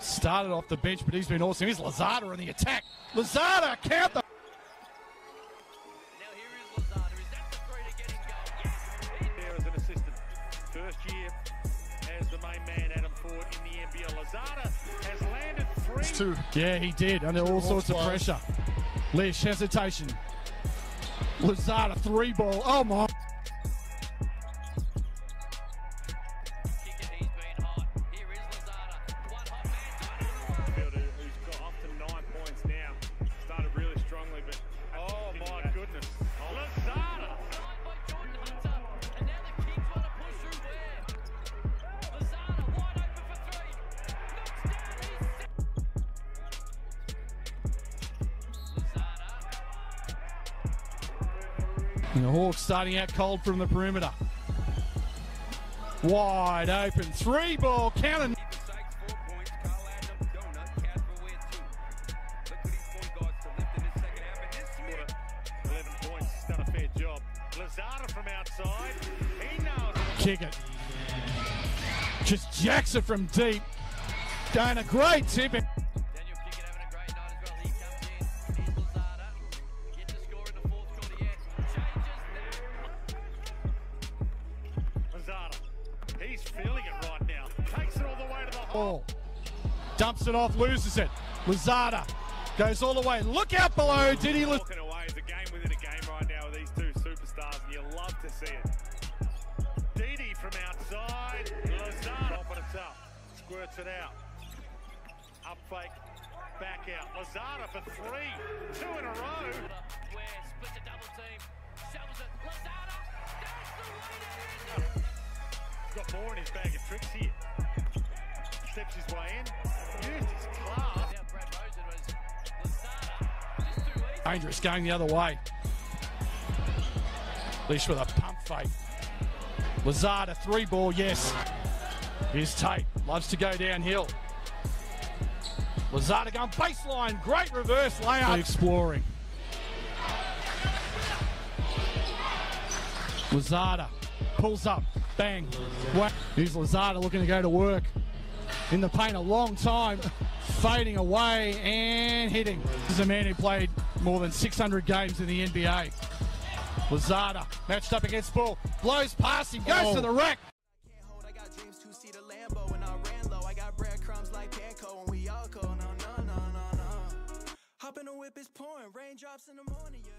started off the bench, but he's been awesome. Here's Louzada on the attack. Louzada, count the. Now here is Louzada. Is that the three to get there as an assistant. First year as the main man, Adam Forde, in the NBL. Louzada has landed three. Two. Yeah, he did, under all sorts of pressure. Lish, hesitation. Louzada, three ball. Oh my. His Louzada. And the Hawks starting out cold from the perimeter. Wide open. Three ball. Counting. Job. Louzada from outside, he nails it. Kick it. Just jacks it from deep. Going a great tip. Daniel Kickert having a great night as well. He comes in. Here's Louzada. Gets a score in the fourth quarter yet. Changes that. Louzada, he's feeling it right now. Takes it all the way to the hole. Dumps it off, loses it. Louzada goes all the way. Look out below. Did he see it. Didi from outside, Louzada open it up, squirts it out. Up fake, back out. Louzada for three, two in a row. Where splits a double team. Shovels it. Louzada. That's the way to end it. He's got more in his bag of tricks here. Steps his way in, used his class. Now Brad Rosen was Louzada. Just too easy. Dangerous going the other way. Leash with a fake. Louzada, three ball, yes. Here's Tate. Loves to go downhill. Louzada going baseline. Great reverse layup. Exploring. Louzada pulls up. Bang. Here's Louzada looking to go to work. In the paint a long time. Fading away and hitting. This is a man who played more than 600 games in the NBA. Louzada matched up against Bull. Blows past him. Goes to the rack. can't hold. I got dreams to the Lambo and I ran low. I got breadcrumbs like Panko and we all cold. No, no, no, no, no. Hop in the whip, pouring. Raindrops in the morning, yeah.